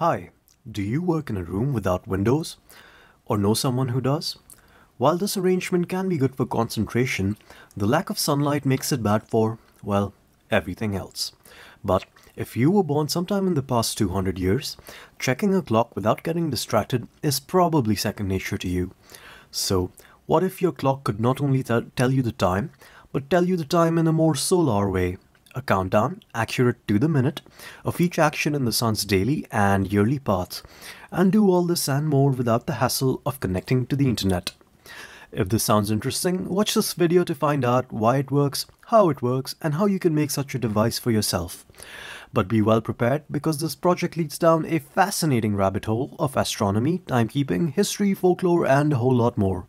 Hi, do you work in a room without windows? Or know someone who does? While this arrangement can be good for concentration, the lack of sunlight makes it bad for, well, everything else. But if you were born sometime in the past 200 years, checking a clock without getting distracted is probably second nature to you. So, what if your clock could not only tell you the time, but tell you the time in a more solar way? A countdown, accurate to the minute, of each action in the sun's daily and yearly path, and do all this and more without the hassle of connecting to the internet. If this sounds interesting, watch this video to find out why it works, how it works, and how you can make such a device for yourself. But be well prepared because this project leads down a fascinating rabbit hole of astronomy, timekeeping, history, folklore, and a whole lot more.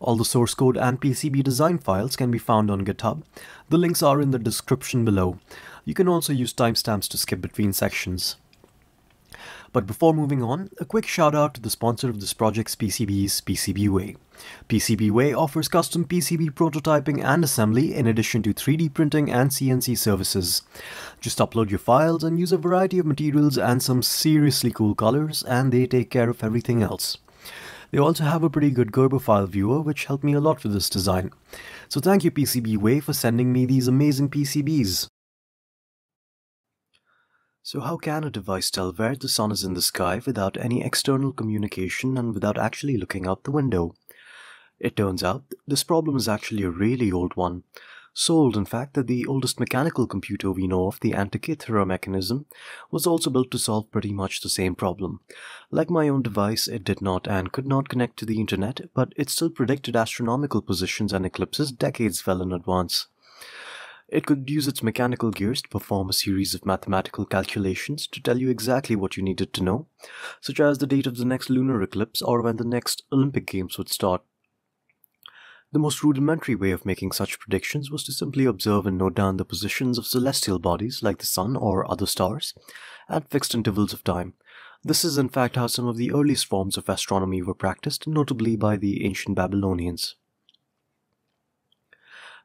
All the source code and PCB design files can be found on GitHub. The links are in the description below. You can also use timestamps to skip between sections. But before moving on, a quick shout out to the sponsor of this project's PCBs, PCBWay. PCBWay offers custom PCB prototyping and assembly in addition to 3D printing and CNC services. Just upload your files and use a variety of materials and some seriously cool colors and they take care of everything else. They also have a pretty good Gerber file viewer which helped me a lot with this design. So thank you PCBWay for sending me these amazing PCBs. So how can a device tell where the sun is in the sky without any external communication and without actually looking out the window? It turns out this problem is actually a really old one. So old, in fact, that the oldest mechanical computer we know of, the Antikythera mechanism, was also built to solve pretty much the same problem. Like my own device, it did not and could not connect to the internet, but it still predicted astronomical positions and eclipses decades well in advance. It could use its mechanical gears to perform a series of mathematical calculations to tell you exactly what you needed to know, such as the date of the next lunar eclipse or when the next Olympic Games would start. The most rudimentary way of making such predictions was to simply observe and note down the positions of celestial bodies like the Sun or other stars at fixed intervals of time. This is in fact how some of the earliest forms of astronomy were practiced, notably by the ancient Babylonians.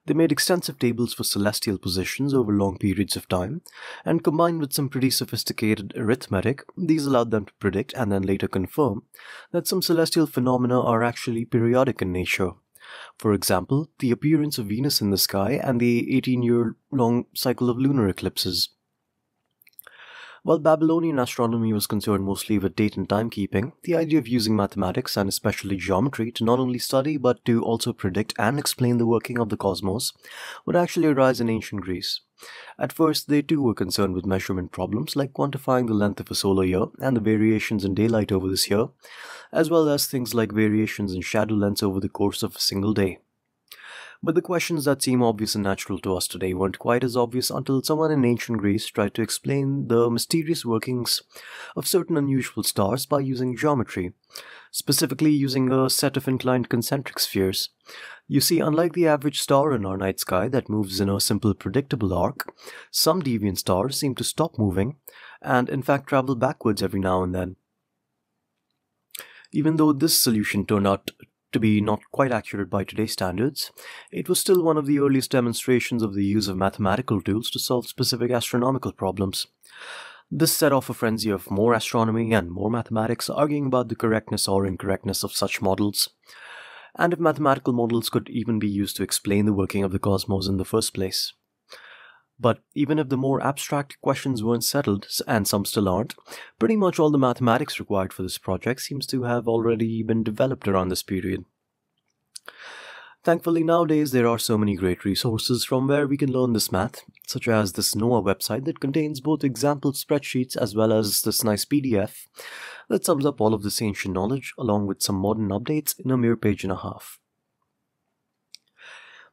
They made extensive tables for celestial positions over long periods of time, and combined with some pretty sophisticated arithmetic, these allowed them to predict and then later confirm that some celestial phenomena are actually periodic in nature. For example, the appearance of Venus in the sky and the 18 year long cycle of lunar eclipses. While Babylonian astronomy was concerned mostly with date and timekeeping, the idea of using mathematics and especially geometry to not only study but to also predict and explain the working of the cosmos would actually arise in ancient Greece. At first, they too were concerned with measurement problems like quantifying the length of a solar year and the variations in daylight over this year, as well as things like variations in shadow lengths over the course of a single day. But the questions that seem obvious and natural to us today weren't quite as obvious until someone in ancient Greece tried to explain the mysterious workings of certain unusual stars by using geometry, specifically using a set of inclined concentric spheres. You see, unlike the average star in our night sky that moves in a simple predictable arc, some deviant stars seem to stop moving and in fact travel backwards every now and then. Even though this solution turned out to be not quite accurate by today's standards, it was still one of the earliest demonstrations of the use of mathematical tools to solve specific astronomical problems. This set off a frenzy of more astronomy and more mathematics arguing about the correctness or incorrectness of such models, and if mathematical models could even be used to explain the working of the cosmos in the first place. But even if the more abstract questions weren't settled, and some still aren't, pretty much all the mathematics required for this project seems to have already been developed around this period. Thankfully, nowadays there are so many great resources from where we can learn this math, such as this NOAA website that contains both example spreadsheets as well as this nice PDF that sums up all of this ancient knowledge along with some modern updates in a mere page and a half.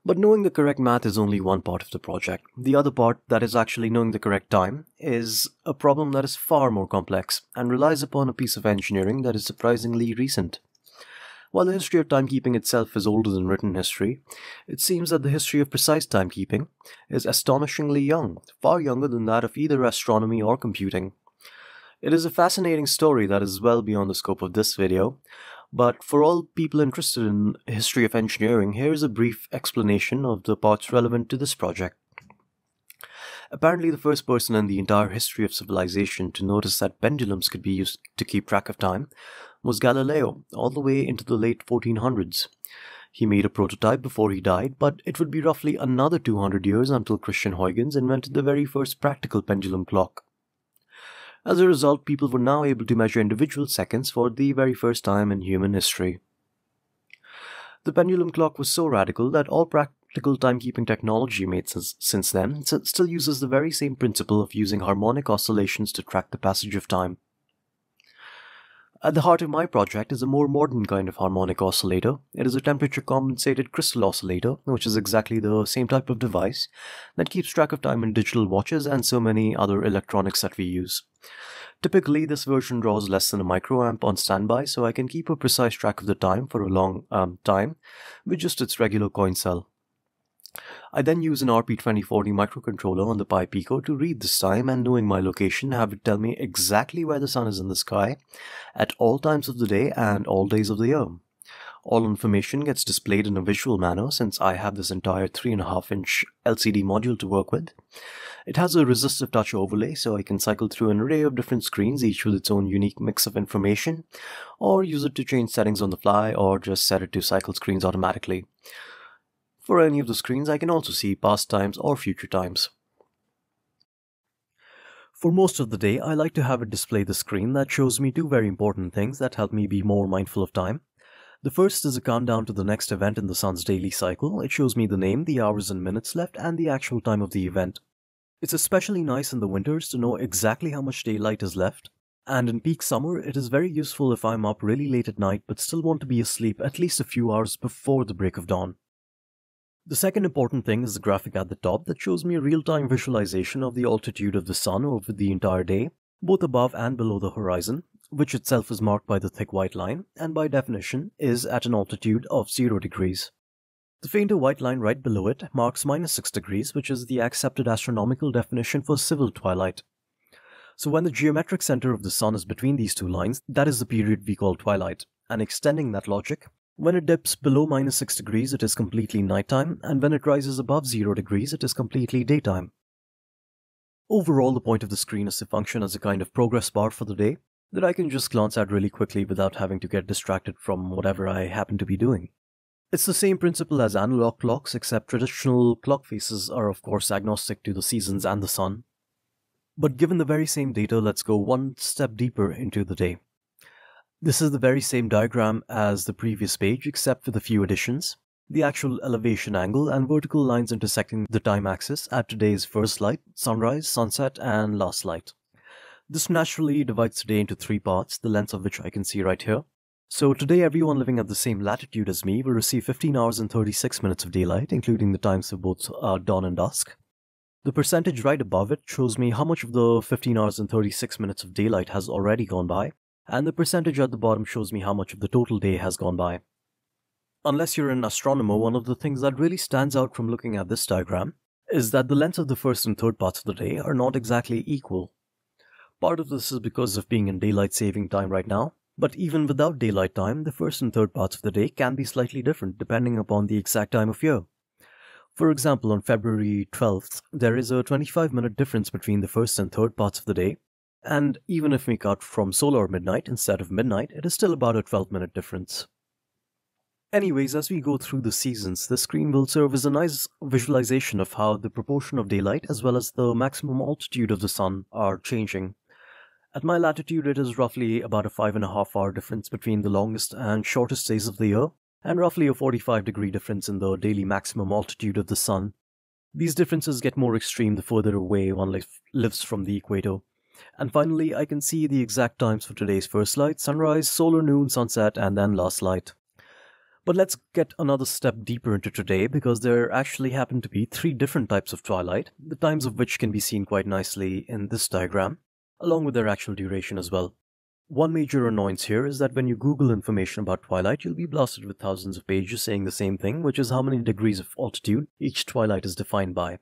But knowing the correct math is only one part of the project. The other part, that is actually knowing the correct time, is a problem that is far more complex and relies upon a piece of engineering that is surprisingly recent. While the history of timekeeping itself is older than written history, it seems that the history of precise timekeeping is astonishingly young, far younger than that of either astronomy or computing. It is a fascinating story that is well beyond the scope of this video, but for all people interested in history of engineering, here is a brief explanation of the parts relevant to this project. Apparently, the first person in the entire history of civilization to notice that pendulums could be used to keep track of time was Galileo, all the way into the late 1400s. He made a prototype before he died, but it would be roughly another 200 years until Christian Huygens invented the very first practical pendulum clock. As a result, people were now able to measure individual seconds for the very first time in human history. The pendulum clock was so radical that all practical timekeeping technology made since then still uses the very same principle of using harmonic oscillations to track the passage of time. At the heart of my project is a more modern kind of harmonic oscillator. It is a temperature compensated crystal oscillator, which is exactly the same type of device that keeps track of time in digital watches and so many other electronics that we use. Typically, this version draws less than a microamp on standby, so I can keep a precise track of the time for a long um, time with just its regular coin cell. I then use an RP2040 microcontroller on the Pi Pico to read this time and knowing my location have it tell me exactly where the sun is in the sky at all times of the day and all days of the year. All information gets displayed in a visual manner since I have this entire 3.5 inch LCD module to work with. It has a resistive touch overlay so I can cycle through an array of different screens each with its own unique mix of information or use it to change settings on the fly or just set it to cycle screens automatically. For any of the screens, I can also see past times or future times. For most of the day, I like to have it display the screen that shows me two very important things that help me be more mindful of time. The first is a countdown to the next event in the sun's daily cycle. It shows me the name, the hours and minutes left, and the actual time of the event. It's especially nice in the winters to know exactly how much daylight is left. And in peak summer, it is very useful if I'm up really late at night but still want to be asleep at least a few hours before the break of dawn. The second important thing is the graphic at the top that shows me a real-time visualization of the altitude of the sun over the entire day, both above and below the horizon, which itself is marked by the thick white line, and by definition is at an altitude of 0 degrees. The fainter white line right below it marks minus 6 degrees, which is the accepted astronomical definition for civil twilight. So when the geometric center of the sun is between these two lines, that is the period we call twilight. And extending that logic, when it dips below minus 6 degrees, it is completely nighttime, and when it rises above 0 degrees, it is completely daytime. Overall, the point of the screen is to function as a kind of progress bar for the day that I can just glance at really quickly without having to get distracted from whatever I happen to be doing. It's the same principle as analog clocks, except traditional clock faces are of course agnostic to the seasons and the sun. But given the very same data, let's go one step deeper into the day. This is the very same diagram as the previous page except for the few additions. The actual elevation angle and vertical lines intersecting the time axis at today's first light, sunrise, sunset, and last light. This naturally divides the day into three parts, the length of which I can see right here. So today everyone living at the same latitude as me will receive 15 hours and 36 minutes of daylight, including the times of both uh, dawn and dusk. The percentage right above it shows me how much of the 15 hours and 36 minutes of daylight has already gone by, and the percentage at the bottom shows me how much of the total day has gone by. Unless you're an astronomer, one of the things that really stands out from looking at this diagram is that the lengths of the first and third parts of the day are not exactly equal. Part of this is because of being in daylight saving time right now, but even without daylight time, the first and third parts of the day can be slightly different depending upon the exact time of year. For example, on February 12th, there is a 25 minute difference between the first and third parts of the day, and even if we cut from solar midnight instead of midnight, it is still about a 12 minute difference. Anyways, as we go through the seasons, the screen will serve as a nice visualization of how the proportion of daylight as well as the maximum altitude of the sun are changing. At my latitude, it is roughly about a five and a half hour difference between the longest and shortest days of the year, and roughly a 45 degree difference in the daily maximum altitude of the sun. These differences get more extreme the further away one lives from the equator. And finally, I can see the exact times for today's first light, sunrise, solar noon, sunset, and then last light. But let's get another step deeper into today because there actually happen to be three different types of twilight, the times of which can be seen quite nicely in this diagram, along with their actual duration as well. One major annoyance here is that when you Google information about twilight, you'll be blasted with thousands of pages saying the same thing, which is how many degrees of altitude each twilight is defined by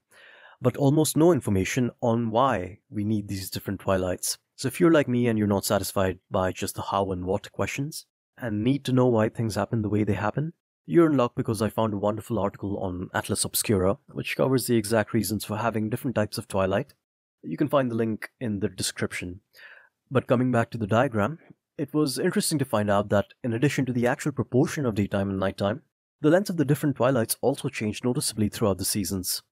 but almost no information on why we need these different twilights. So if you're like me and you're not satisfied by just the how and what questions, and need to know why things happen the way they happen, You're in luck because I found a wonderful article on Atlas Obscura, which covers the exact reasons for having different types of twilight. You can find the link in the description. But coming back to the diagram, it was interesting to find out that in addition to the actual proportion of daytime and nighttime, the length of the different twilights also changed noticeably throughout the seasons.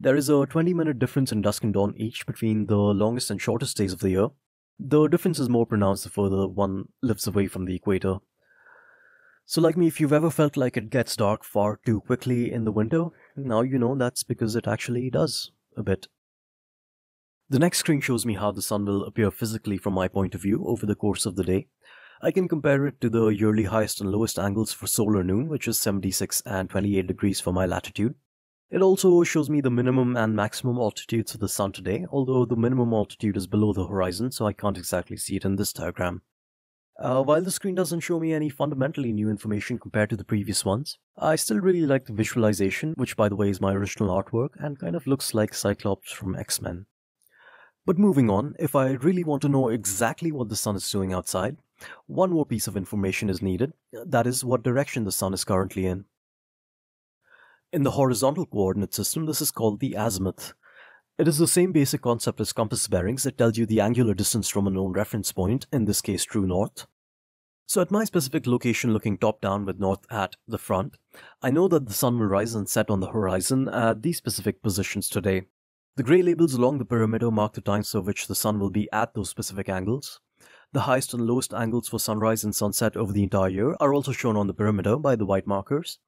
There is a 20 minute difference in dusk and dawn each between the longest and shortest days of the year. The difference is more pronounced the further one lives away from the equator. So, like me, if you've ever felt like it gets dark far too quickly in the winter, now you know that's because it actually does a bit. The next screen shows me how the sun will appear physically from my point of view over the course of the day. I can compare it to the yearly highest and lowest angles for solar noon, which is 76 and 28 degrees for my latitude. It also shows me the minimum and maximum altitudes of the sun today, although the minimum altitude is below the horizon, so I can't exactly see it in this diagram. Uh, while the screen doesn't show me any fundamentally new information compared to the previous ones, I still really like the visualization, which by the way is my original artwork and kind of looks like Cyclops from X-Men. But moving on, if I really want to know exactly what the sun is doing outside, one more piece of information is needed, that is what direction the sun is currently in. In the horizontal coordinate system, this is called the azimuth, it is the same basic concept as compass bearings. It tells you the angular distance from a known reference point, in this case true north. So at my specific location looking top down with north at the front, I know that the sun will rise and set on the horizon at these specific positions today. The grey labels along the perimeter mark the times of which the sun will be at those specific angles. The highest and lowest angles for sunrise and sunset over the entire year are also shown on the perimeter by the white markers.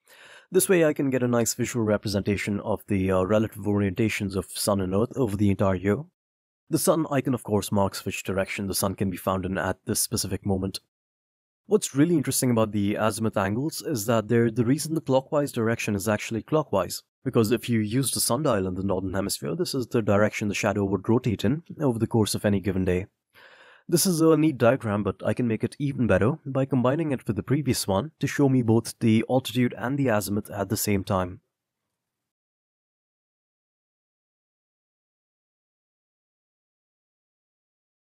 This way I can get a nice visual representation of the uh, relative orientations of Sun and Earth over the entire year. The Sun icon of course marks which direction the Sun can be found in at this specific moment. What's really interesting about the azimuth angles is that they're the reason the clockwise direction is actually clockwise. Because if you use the sundial in the northern hemisphere, this is the direction the shadow would rotate in over the course of any given day. This is a neat diagram, but I can make it even better by combining it with the previous one to show me both the altitude and the azimuth at the same time.